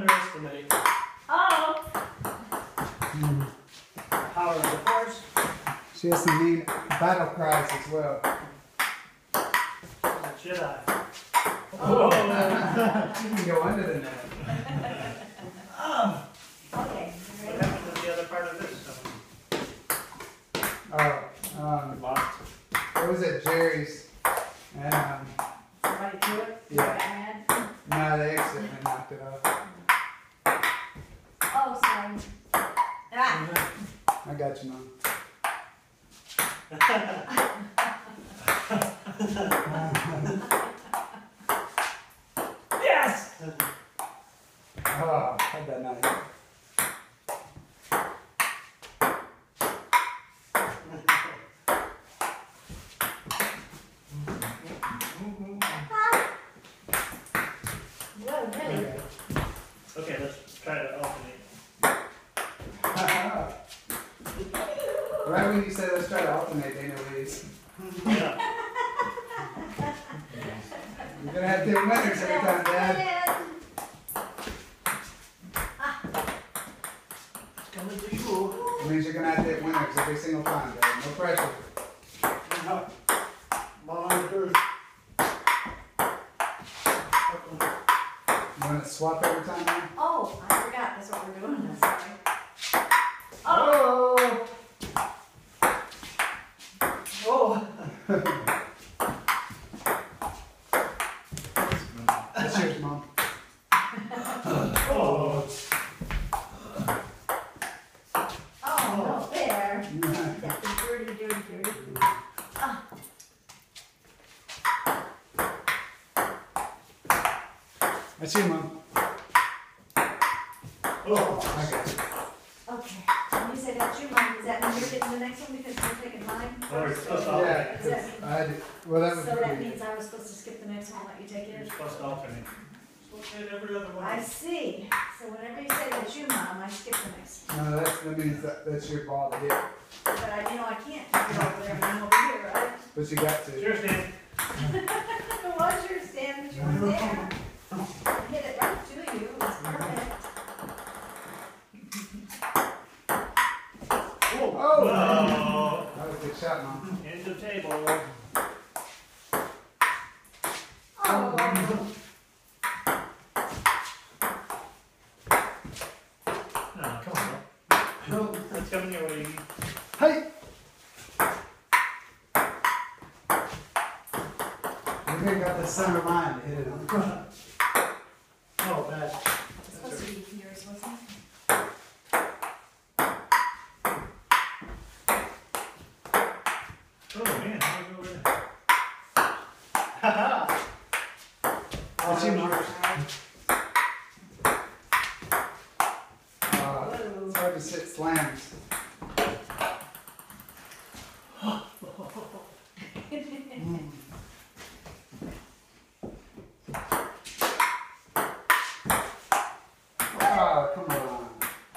underestimate Oh, Mm. the power of the force. She has some mean battle cries as well. What should I? you can go under the net. okay. What happened to the other part of this? Oh, um, what was it, Jerry's? And, um, Somebody do it? Yeah. Bad. no, they accidentally knocked it off. Oh, sorry. Ah, I got you, mom. Yes! Oh, had that knife. whoa, really? Okay. Okay, let's try to alternate. right when you said let's try to alternate, Dana leaves. Yeah. You're gonna have two winners every time, Dad. It's coming to you. It means you're gonna have to hit winners every single time, Dad. No pressure. Monitor. You wanna swap every time? Oh, I forgot, that's what we're doing, I'm sorry. Oh, Oh! Oh! That's yours, mom. Oh! oh, no fair. That was dirty, dirty, dirty. That's you, mom. Oh! I. Okay, when you say that's you, Mom, does that mean you're getting the next one because you're taking mine? Or it's supposed to Yeah, alternate. Does that mean- well, that So that pretty means I was supposed to skip the next one, let you take You're it? supposed to alternate. Supposed to hit every other I one. see, so whenever you say that's you, Mom, I skip the next one. No, that's, that means that, that's your ball to hit, But I, you know, I can't go over there and I'm over here, right? but you got to. Cheers, Dan. It was your stand, but you were there. Hit it right to you, it was perfect. Oh! Oh. That was a good shot, mom. End the table. Oh, No, come Hey! You think got the center line hit it on. Oh, bad. it's supposed to be yours, wasn't it? Oh, man, how do I go over there? Ha That's you, mom. Uh, Whoa. it's hard to sit slams. Mm. Oh, come on.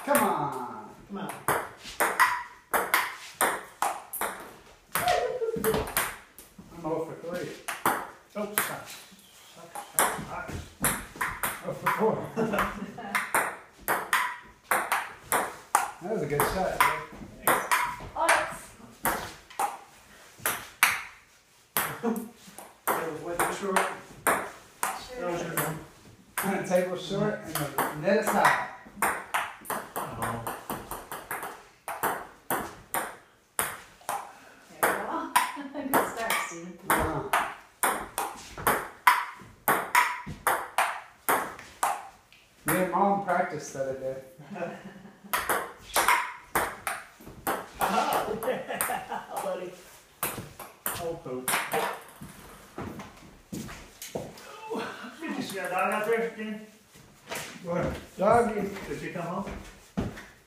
Come on. Come on. I'm 0 for 3. Oh, sucks. Sucks, sucks, sucks. 0 for 4. that was a good shot. Dave. Oh, it's, That was way too short. That sure. was. And the short and the net is high. There we go. Good start, Steve. Uh-huh. Me and mom practiced the other day. Oh, buddy. Oh, poop. Ooh, Did you see that dog out there again? What? Doggy. Did she come home?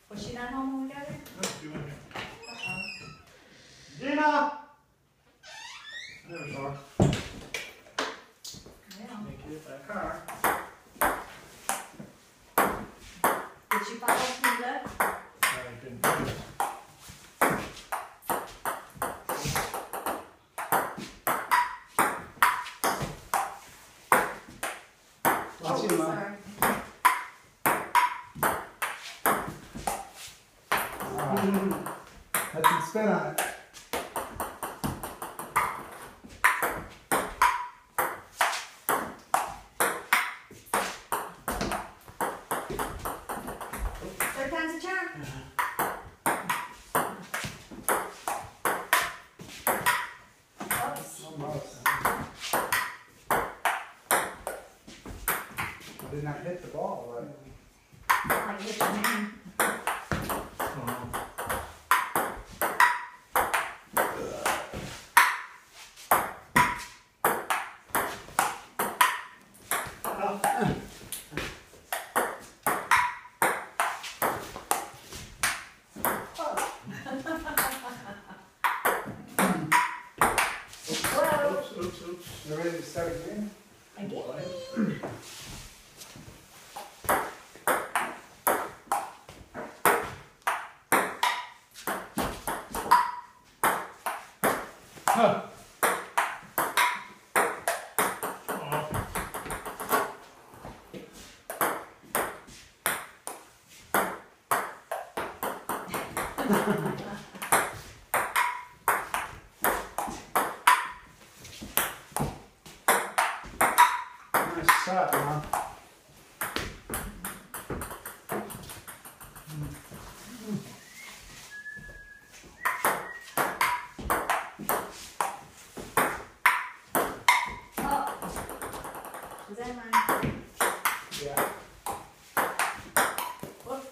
Was she not home when we got her? No, she went here. Uh-oh. Dina! There's our. Yeah. Make it hit that car. Did she follow through left? I didn't do it. That's Oh, you, mom. sorry. Had some spin on it. Third time's a charm. Oops. Almost. I did not hit the ball right. Like hit man. Whoa. Oops, oops, oops. You ready to start again? Again? Huh. Oh, Nice shot, man. Oh. Is that mine? Yeah. Whoops.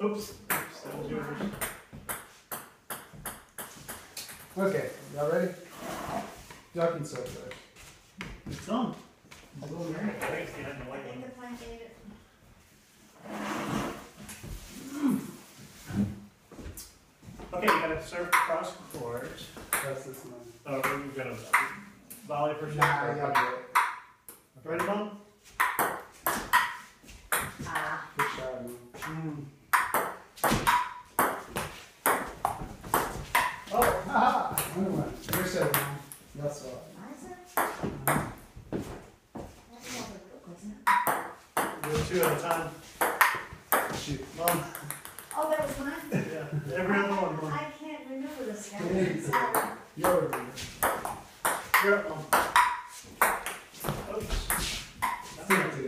Oops, oops, that was yours. Okay, y'all ready? Y'all can start first. It's on. Thanks, Dan, I I think the plan gave it. Okay, you gotta serve cross court. That's this one. Oh, we're gonna volley for Nah, sure. y'all get it. Ready, Mom? Ah. Good shot, man. Oh, Ah, one one. You're seven, man. That's all. Liza? That's all the book, wasn't two at a time. Shoot. Mom, Oh, that was mine? yeah, every other one, Mom. I can't remember this guy. Yeah. Sorry. You're over here. You're up, Mom. Oops.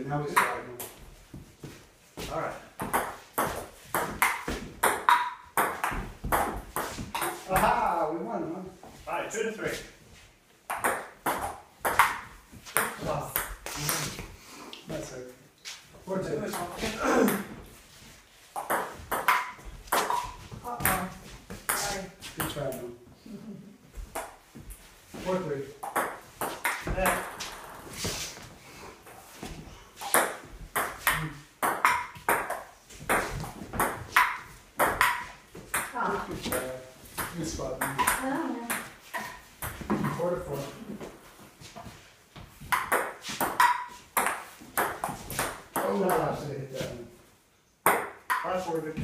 Now we start. man. All right. Aha, we won, man. All right, two to three. Oh, That's it. Four, two. Uh-oh. Sorry. Good try, man. Four, three. Oh. Good try. Good spot, man. Four to four. Oh, I should have hit that one. Good.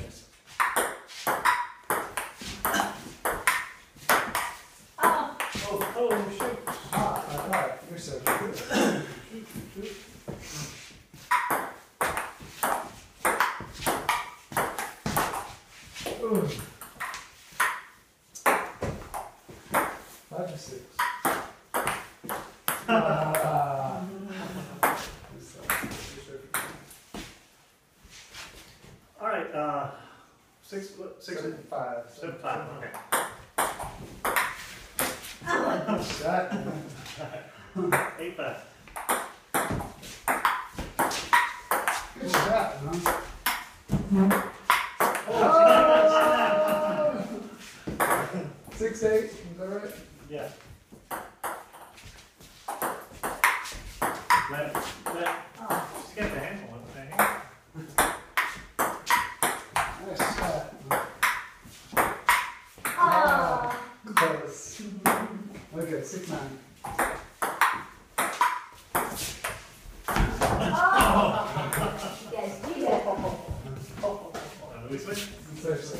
Oh. Oh, oh, shoot. Ah, I thought, you're so good. Five to six. Ah. All right, uh, six, six, Seven, five. seven, five, okay. Good shot, man. Eight, five. Good shot, man. Oh, Six, eight, is that right? Yeah. Let, let, Oh. just get the handle of the thing. Nice shot. man. Oh. Close. Okay, six, nine. Oh. You guys do that. Uh, we switch? It's actually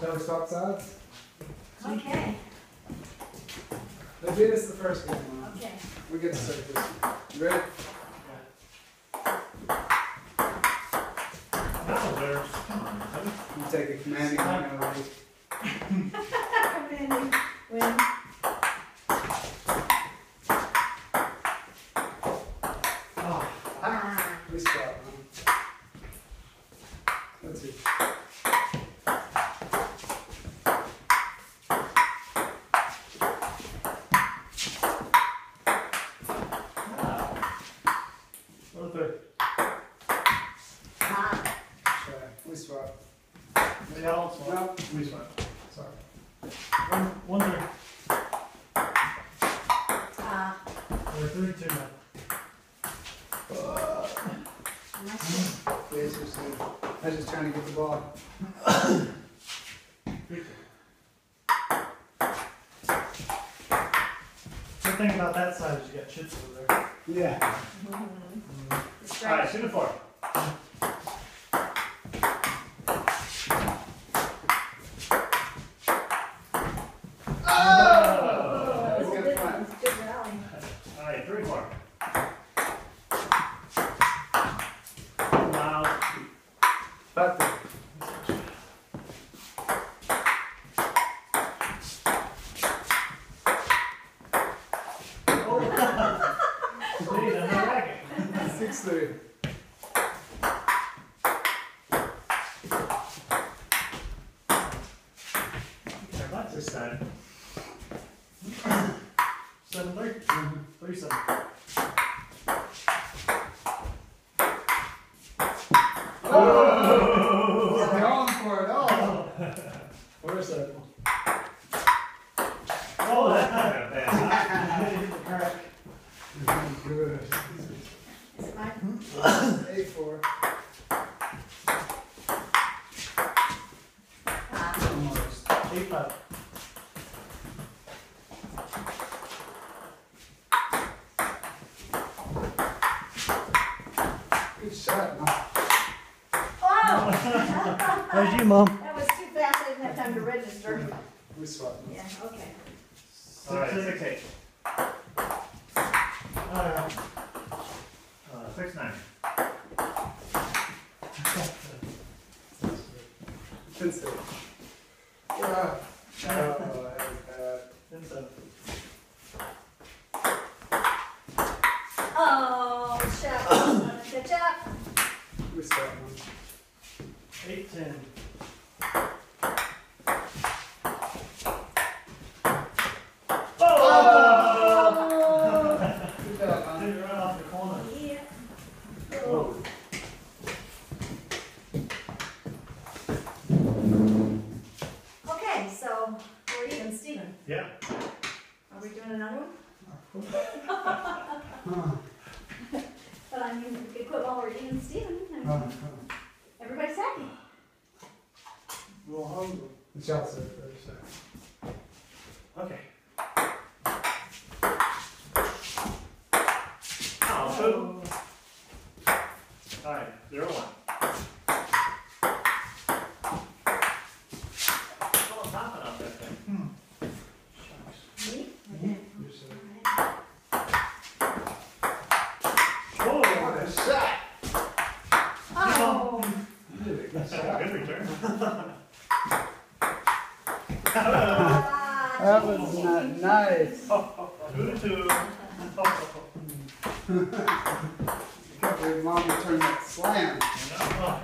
we swap sides? Okay, They beat us the first game. Mom. okay. We get to start this. You ready? Now there's, come. You take a commanding minority. Commanding win. Oh, Ah. We swap. Mom. That's it. One third. Ah. Try. We swap. We. No, We swap. sorry. One, one third. Ah. We're three, two now. Nice. Yes, you're. I was just trying to get the ball. Good thing about that side is you got chips over there. Yeah. It's All right, right. shoot it for. Oh, That's it's a good good fun. one. It's a good rally. All right, three more. Now, But the, Lead on the racket. six three. Our butts this time. Seven three. Three seven. Oh! Going for it all. Four seven. Oh, that's not gonna pass. Hit the crack. Good. Is it mine? Eight four. Ah. Almost. Eight five. Good shot. Oh! How's you, mom? That was too fast. I didn't have time to register. We swap. Yeah, okay. All right, six eight. All right. Uh, six nine. Ten six. Ah. Oh, that was bad. Ten seven. Oh, shut Catch up. We swap. Mom. Eight ten. Oh! Oh! Good job, Mom. Did right off the corner. Yeah. Whoa. Okay, so we're even, Steven. Yeah. Are we doing another one? Huh. But I mean, we could quit while we're even, Steven. I Huh. mean, Everybody's happy. A little hungry. The shot set first. Okay. Oh, so. All right, zero one. Oh, nothing up that thing. Shucks. Me? Mm-hmm. Okay. You're set. Whoa, What a shot. Oh! You did a good that's a shot. good return. Ah, That was gee. not nice. Two to two. Can't believe mom returned that slam.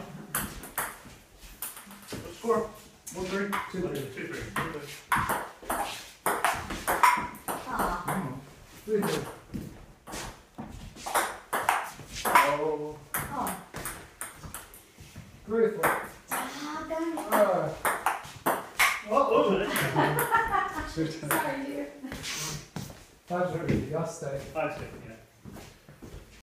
What score? One. Two, three. Two three. Two, three. Three, three. Oh. oh. Three, four. Darn it. Uh, Oh, look at it. shoot. Sorry, dear. Five, three. Y'all stay. Five six, yeah.